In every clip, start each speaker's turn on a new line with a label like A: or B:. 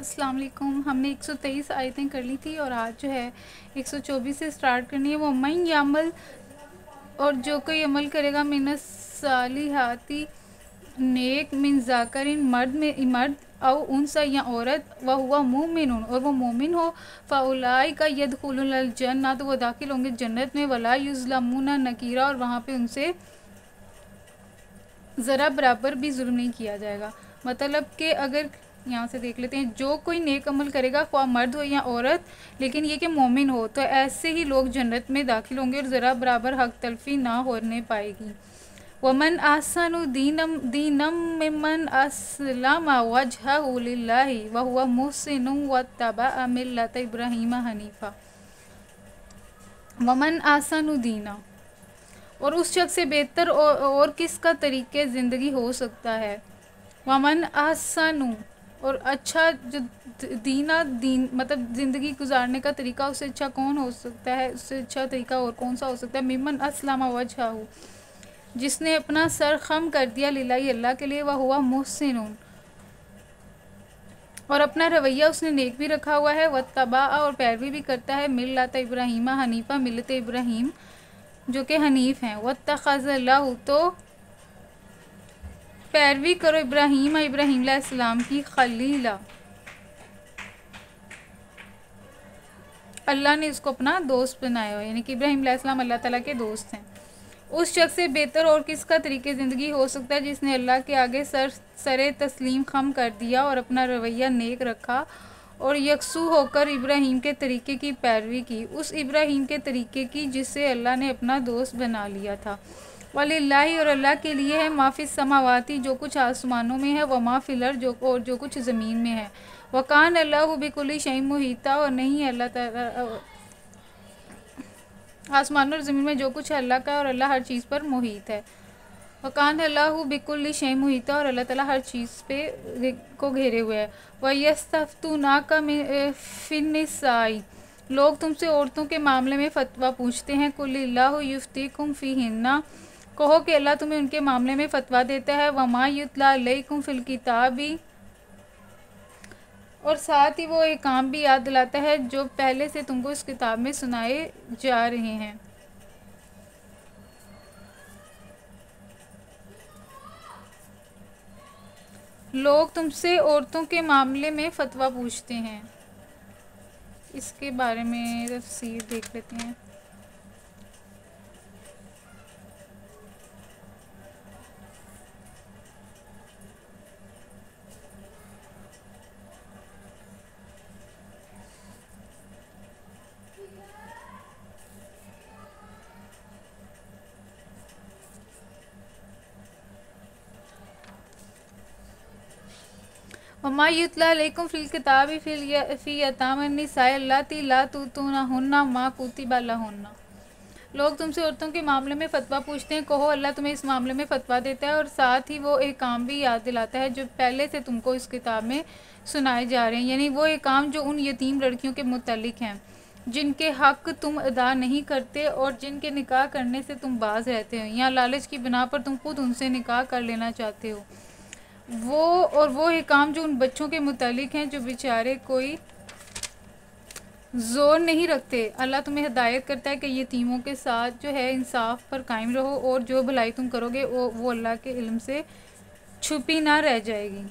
A: अस्सलाम वालेकुम हमने 123 आयतें कर ली थी और आज जो है 124 से स्टार्ट करनी है। वो मई यामल और जो कोई अमल करेगा मिनस सालिहाती नेक मिन जाकरिन, मर्द में, मर्द और उनसा या औरत वह हुआ मोमिन और वो मोमिन हो फ़ाउलाई का यद ना तो वो दाखिल होंगे जन्नत में, वला युज़लमूना नकीरा और वहाँ पे उनसे ज़रा बराबर भी जुल्म नहीं किया जाएगा। मतलब कि अगर यहाँ से देख लेते हैं जो कोई नेक अमल करेगा ख्वा मर्द हो या औरत लेकिन ये कि मोमिन हो तो ऐसे ही लोग जन्नत में दाखिल होंगे और ज़रा बराबर हक तलफी ना होने पाएगी। वमन आसन दीनम दीनम मिमन असलम वजह व मुहसिन व तबा मिल्लत इब्राहिम हनीफ़ा। वमन आसन दीना और उस शख्स से बेहतर और, और किसका तरीके ज़िंदगी हो सकता है? वमन आसनु और अच्छा जो दीना, दीन मतलब ज़िंदगी गुजारने का तरीका, उससे अच्छा कौन हो सकता है? उससे अच्छा तरीका और कौन सा हो सकता है? मिमन असलामा वजह जिसने अपना सर खम कर दिया लीलाई अल्लाह के लिए, वह हुआ मुहसिन और अपना रवैया उसने नेक भी रखा हुआ है वह तबाह और पैरवी भी करता है। मिल लाता इब्राहिमा, हनीफा मिलत इब्राहिम, जो कि हनीफ हैं। वह तखज़ल्ला तो पैरवी करो इब्राहिम इब्राहिम इस्लाम की खलीला। अल्लाह ने इसको अपना दोस्त बनाया यानी कि इब्राहिम इस्लाम अल्लाह ताला के दोस्त हैं। उस शख्स से बेहतर और किसका तरीके ज़िंदगी हो सकता है जिसने अल्लाह के आगे सर सर तस्लीम खम कर दिया और अपना रवैया नेक रखा और यकसू होकर इब्राहिम के तरीके की पैरवी की, उस इब्राहिम के तरीके की जिससे अल्लाह ने अपना दोस्त बना लिया था। वल्लाही और अल्लाह के लिए है माफ़ी समावाती, जो कुछ आसमानों में है व माफ़िलर जो और जो कुछ ज़मीन में है। वकान अल्लाह बिकुल शई मुहिता, और नहीं अल्लाह आसमानों और ज़मीन में जो कुछ है अल्लाह का, और अल्लाह हर चीज़ पर मुहित है। वकान अल्लाह बिकुल शई मुहिता, और अल्लाह ताला हर चीज़ पे को घेरे हुए है। वह यस्तफ़तु ना का फ़िनसाई लोग तुमसे औरतों के मामले में फतवा पूछते हैं। कुल युफ्ती कुम फ़ी हिन्ना कहो कि अल्लाह तुम्हें उनके मामले में फतवा देता है। वमा युतलाकुम फिल किताबी। और साथ ही वो एक काम भी याद दिलाता है, जो पहले से तुमको इस किताब में सुनाए जा रहे हैं। लोग तुमसे औरतों के मामले में फतवा पूछते हैं। इसके बारे में तफसीर देख लेते हैं। वमा युतलाकुम फ़िल किताब फ़िल फ़ी यतामसाती ला तूतूना हन्ना, माँ कूती बाला हन्ना। लोग तुमसे औरतों के मामले में फ़तवा पूछते हैं, कहो, अल्लाह तुम्हें इस मामले में फ़तवा देता है और साथ ही वो एक काम भी याद दिलाता है जो पहले से तुमको इस किताब में सुनाए जा रहे हैं। यानी वो एक काम जो उन यतीम लड़कियों के मुतलिक हैं, जिनके हक तुम अदा नहीं करते और जिनके निकाह करने से तुम बाज रहते हो। या लालच की बिना पर तुम खुद उनसे निकाह कर लेना चाहते हो। वो और वो ही काम जो उन बच्चों के मुतलिक हैं, जो बेचारे कोई ज़ोर नहीं रखते। अल्लाह तुम्हें हदायत करता है कि यतीमों तीमों के साथ जो है इंसाफ पर कायम रहो और जो भलाई तुम करोगे, वो वो अल्लाह के इल्म से छुपी ना रह जाएगी।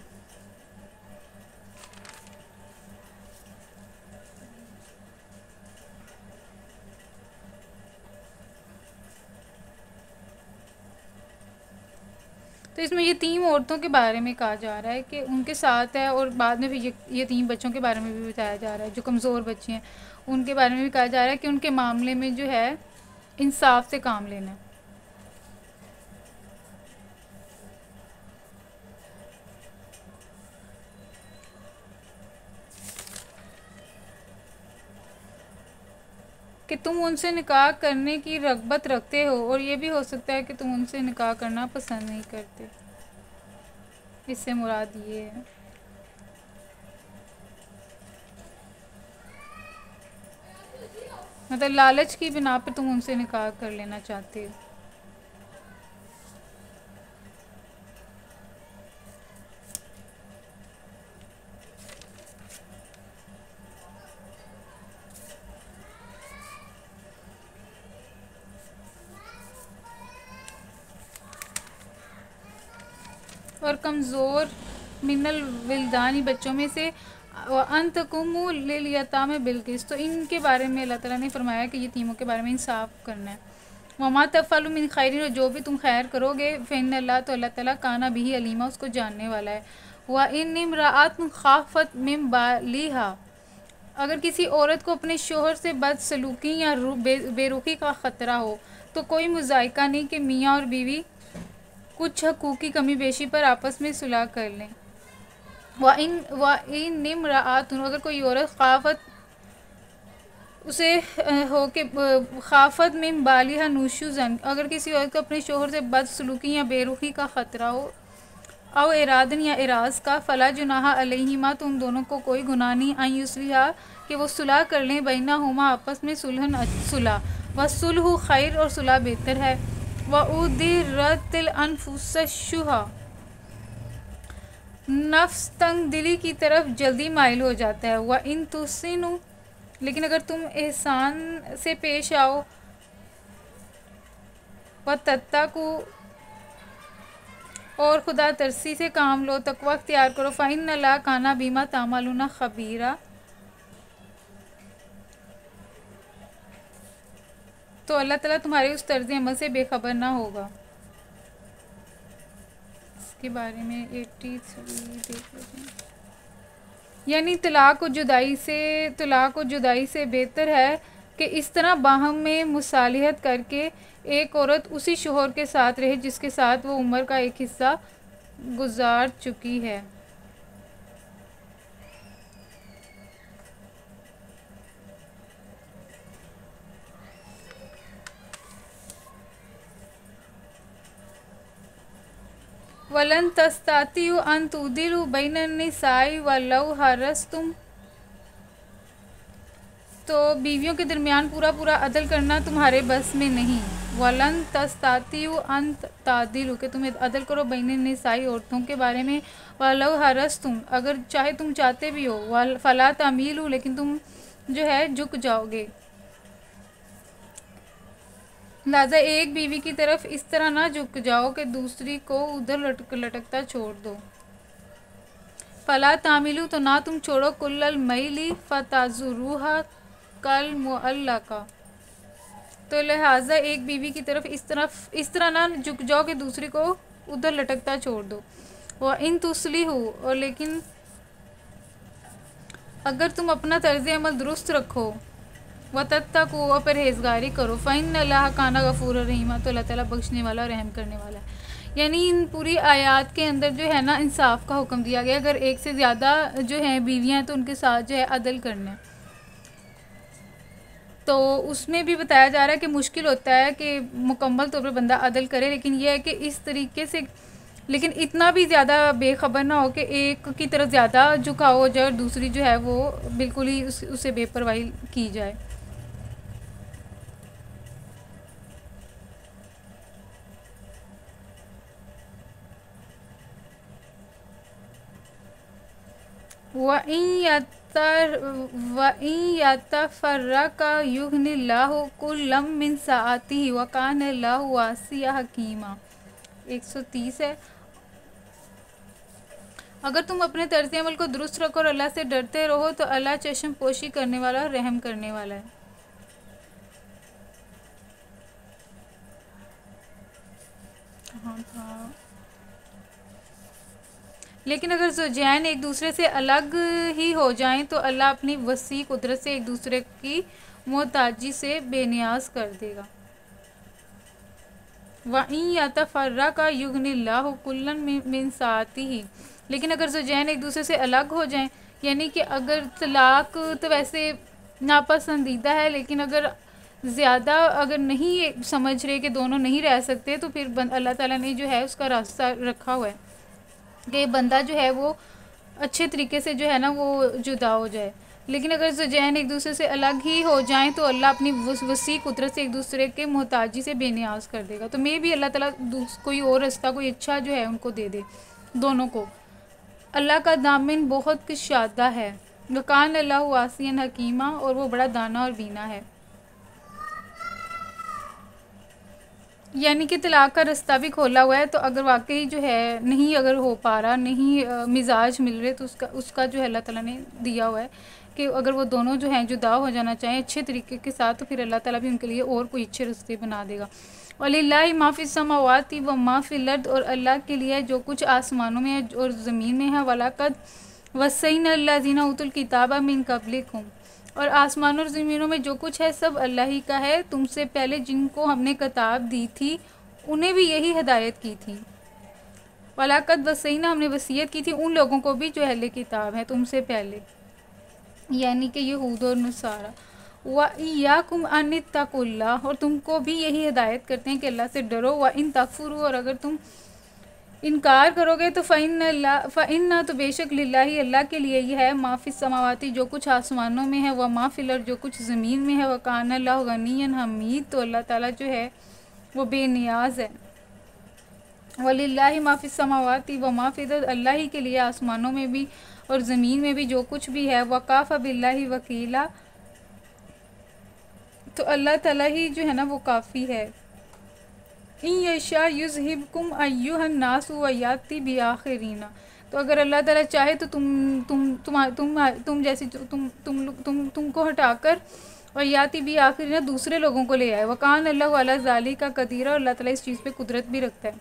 A: तो इसमें ये तीन औरतों के बारे में कहा जा रहा है कि उनके साथ है और बाद में भी ये ये तीन बच्चों के बारे में भी बताया जा रहा है, जो कमज़ोर बच्चे हैं, उनके बारे में भी कहा जा रहा है कि उनके मामले में जो है इंसाफ से काम लेना है। कि तुम उनसे निकाह करने की रगबत रखते हो और ये भी हो सकता है कि तुम उनसे निकाह करना पसंद नहीं करते। इससे मुराद ये है। मतलब लालच की बिना पर तुम उनसे निकाह कर लेना चाहते हो। और कमज़ोर मिनल विलदानी बच्चों में से अंत कुम लियताम बिल्किस। तो इनके बारे में अल्लाह ताला ने फरमाया कि यतीमों के बारे में इंसाफ करना है। ममा तफ़ल मिन खैरिन और जो भी तुम खैर करोगे फ़िन अल्लाह तो अल्लाह ताला काना भी अलीमा उसको जानने वाला है। वह इन इमरात खाफत मिम बालिहा अगर किसी औरत को अपने शोहर से बदसलूकी या बे, बेरुखी का ख़तरा हो तो कोई मुजायका नहीं कि मियाँ और बीवी कुछ हकूकी कमी बेशी पर आपस में सुलह कर लें। व इन व इन निम अगर कोई औरत खाफत, उसे हो के खाफत में बालिहा नूशुजन अगर किसी औरत को अपने शोहर से बदसलूकी या बेरुखी का ख़तरा हो अव इरादन या इराज का, फ़ला जुनाहा अलहिमा तो उन दोनों को कोई गुनाह नहीं। आई उसलिहा कि वो सुलह कर लें बैना हुमा आपस में सुलहन सुलह। व सुलह खैर और सुलह बेहतर है। नफ्स तंग दिली की तरफ़ जल्दी माइल हो जाता है। वह इन तुसिन, लेकिन अगर तुम एहसान से पेश आओ व तत्ता को और खुदा तरसी से काम लो, तकवा अख्तियार करो। फ़ाइन ला काना बीमा तामालूना खबीरा। तो अल्लाह ताला तुम्हारे उस तर्ज अमल से बेखबर ना होगा। इसके बारे में यानी तलाक और जुदाई से, तलाक और जुदाई से बेहतर है कि इस तरह बाहम में मुसालिहत करके एक औरत उसी शोहर के साथ रहे जिसके साथ वो उम्र का एक हिस्सा गुजार चुकी है। वलन तस्ताती अन तुदिलु बैन निसाई हरस तुम तो बीवियों के दरमियान पूरा पूरा अदल करना तुम्हारे बस में नहीं। वलन तस्ताती अंत तादिल, कि तुम अदल करो बैन निसाई औरतों के बारे में। व लव हरस तुम अगर चाहे तुम चाहते भी हो। फला तमील हो लेकिन तुम जो है, झुक जाओगे। लिहाजा एक बीवी की तरफ़ इस तरह ना झुक जाओ कि दूसरी को उधर लटक, लटकता छोड़ दो। फला तामिलू तो ना तुम छोड़ो कुल्ल मैली फ़ताजुरूहा कल मुअल्ला का। तो लिहाजा एक बीवी की तरफ़ इस तरफ़, इस तरह ना झुक जाओ कि दूसरी को उधर लटकता छोड़ दो। वह इन तुसली हो, और लेकिन अगर तुम अपना तर्ज अमल दुरुस्त रखो व तत्ता को व परहेजगारी करो। फ़ैन अल्लाह काना गफूर रहीमा तो अल्लाह ताला बख्शने वाला और रहम करने वाला है। यानी इन पूरी आयात के अंदर जो है ना इंसाफ का हुक्म दिया गया। अगर एक से ज़्यादा जो है बीवियाँ हैं तो उनके साथ जो है अदल करना है। तो उसमें भी बताया जा रहा है कि मुश्किल होता है कि मुकम्मल तौर पर बंदा अदल करे लेकिन यह है कि इस तरीके से लेकिन इतना भी ज़्यादा बेखबर ना हो कि एक की तरफ़ ज़्यादा झुकाव हो जाए और दूसरी जो है वो बिल्कुल ही उस, उसे बेपरवाही की जाए। का कुल्लम मिन साती वकान है। अगर तुम अपने तर्ज अमल को दुरुस्त रखो और अल्लाह से डरते रहो तो अल्लाह चश्म पोशी करने वाला और रहम करने वाला है। हाँ था लेकिन अगर जैन एक दूसरे से अलग ही हो जाएँ तो अल्लाह अपनी वसी कुदरत से एक दूसरे की मोहताजी से बेनियाज कर देगा। वहीं या तफर्रा का युगनिल्ला कुल्लन मिन साती ही लेकिन अगर जैन एक दूसरे से अलग हो जाएँ, यानी कि अगर तलाक तो वैसे नापसंदीदा है, लेकिन अगर ज़्यादा अगर नहीं समझ रहे कि दोनों नहीं रह सकते तो फिर अल्लाह ताला ने जो है उसका रास्ता रखा हुआ है। कि बंदा जो है वो अच्छे तरीके से जो है ना वो जुदा हो जाए। लेकिन अगर जैन एक दूसरे से अलग ही हो जाएँ तो अल्लाह अपनी वसी कुदरत से एक दूसरे के मोहताजी से बेनियाज कर देगा। तो मे भी अल्लाह ताला कोई और रास्ता, कोई अच्छा जो है उनको दे दे दोनों को। अल्लाह का दामिन बहुत कुछ शादा है। वकान अल्लाह वासियन हकीमा और वो बड़ा दाना और बीना है। यानी कि तलाक का रास्ता भी खोला हुआ है तो अगर वाकई जो है, नहीं अगर हो पा रहा, नहीं मिजाज मिल रहे तो उसका उसका जो है अल्लाह ताला ने दिया हुआ है कि अगर वो दोनों जो हैं जुदा हो जाना चाहें अच्छे तरीके के साथ तो फिर अल्लाह ताला भी उनके लिए और कोई अच्छे रास्ते बना देगा। वलीला माफ़ी समावाती व माफ़ी लर्द और अल्लाह के लिए जो कुछ आसमानों में और ज़मीन में है वलाकत वसैन अल्लाह जीना उतुल किताबा मिन कबलिकुम। और आसमानों और ज़मीनों में जो कुछ है, सब अल्लाह ही का है। तुमसे पहले जिनको हमने किताब दी थी, उन्हें भी यही हिदायत की थी। वलाकत वसैना, हमने वसीयत की थी, उन लोगों को भी जो अहले किताब है, तुमसे पहले। यानी कि यहूद और नसारा। व या कुम अन तकुल्ला और तुमको भी यही हिदायत करते हैं कि अल्लाह से डरो, व इन तकफुर और अगर तुम इनकार करोगे तो फ़ैन फ़ैन ना तो बेशक लिल्ला ही अल्लाह के लिए ही है। माफ़ी समावाती जो कुछ आसमानों में है, वह माफ़िलर जो कुछ ज़मीन में है, वह कान अल्लाह गनीन हमीद। तो अल्लाह ताला जो है, वो बेनियाज है। वलिल्ला ही माफ़ी समावाती व माफ़िदत अल्लाह ही के लिए आसमानों में भी और ज़मीन में भी जो कुछ भी है वकाफ़ बिल्ला ही वकीला। तो अल्लाह ताला ही जो है ना, वो काफ़ी है। इन यशा युजहिबकुम अय्युहन नास वयाति भी आखिरीना। तो अगर अल्लाह ताला चाहे तो तुम तुम तुम तुम तुम जैसी तुम तुम, तुम तुमको हटाकर और याति भी आखिर ना दूसरे लोगों को ले आए। वकान अल्लाह वाला जाली का कदीरा और अल्लाह ताला इस चीज़ पे कुदरत भी रखता है।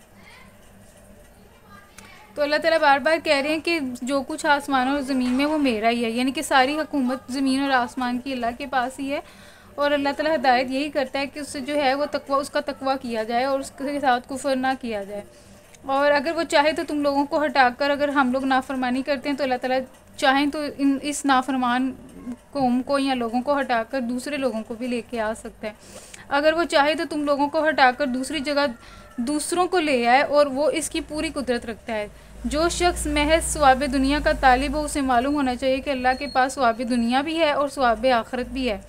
A: तो अल्लाह ताला बार बार कह रहे हैं कि जो कुछ आसमान और ज़मीन में वो मेरा ही है। यानी कि सारी हुकूमत ज़मीन और आसमान की अल्लाह के पास ही है। और अल्लाह ताला हिदायत यही करता है कि उससे जो है वो तकवा, उसका तकवा किया जाए और उसके साथ कुफर ना किया जाए। और अगर वो चाहे तो तुम लोगों को हटाकर अगर हम लोग नाफरमानी करते हैं तो अल्लाह ताला चाहें तो इन, इस नाफरमान कौम को या लोगों को हटाकर दूसरे लोगों को भी लेके आ सकता है। अगर वो चाहे तो तुम लोगों को हटाकर दूसरी जगह दूसरों को ले आए और वो इसकी पूरी कुदरत रखता है। जो शख्स महज स्वाब दुनिया का तालिब हो, उसे मालूम होना चाहिए कि अल्लाह के पास स्वाब दुनिया भी है और स्वाब आखरत भी है।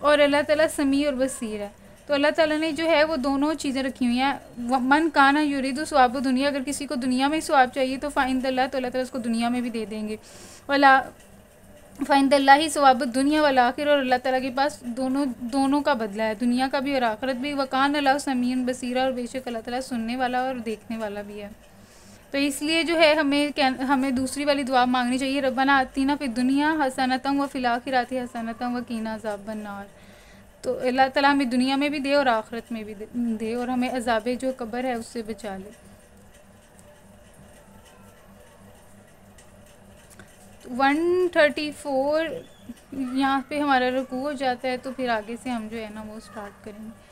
A: और अल्लाह ताला समी और बसीर है। तो अल्लाह ताला ने जो है वो दोनों चीज़ें रखी हुई हैं। मन काना युरीदु स्वाब दुनिया, अगर किसी को दुनिया में ही स्वाब चाहिए तो फ़ाइन अल्लाह तो अल्लाह ताला उसको दुनिया में भी दे देंगे। वाला फ़ाइन अल्लाह ही स्वाब दुनिया वाला आखिर, और अल्लाह ताला के पास दोनों दोनों का बदला है। दुनिया का भी और आखिरत भी। वकान अल्लाह समीन बसीरा और बेशक अल्लाह ताला सुनने वाला और देखने वाला भी है। तो इसलिए जो है हमें हमें दूसरी वाली दुआ मांगनी चाहिए रब्बना आतीना फिर दुनिया हसनतम व फिलाखिराती हसनतम व कीना अजाब बनार तो अल्लाह ताला हमें दुनिया में भी दे और आखरत में भी दे, और हमें अजाब जो कब्र है उससे बचा ले। वन थर्टी फोर यहाँ पे हमारा रुकू हो जाता है तो फिर आगे से हम जो है ना वो स्टार्ट करेंगे।